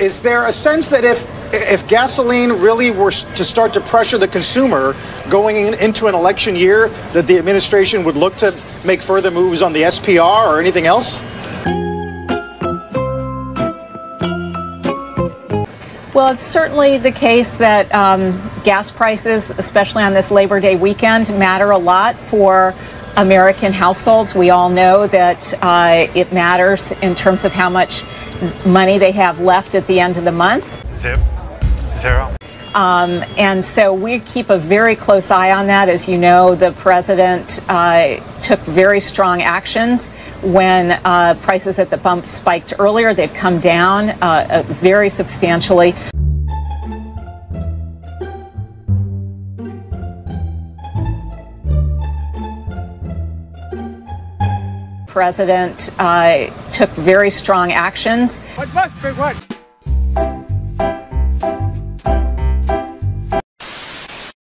Is there a sense that if if gasoline really were to start to pressure the consumer going in, into an election year, that the administration would look to make further moves on the SPR or anything else? Well, it's certainly the case that um, gas prices, especially on this Labor Day weekend, matter a lot for American households. We all know that uh, it matters in terms of how much money they have left at the end of the month. Zip. Zero. Um, and so we keep a very close eye on that. As you know, the president uh, took very strong actions when uh, prices at the pump spiked earlier. They've come down uh, uh very substantially. President uh, took very strong actions. What must be what?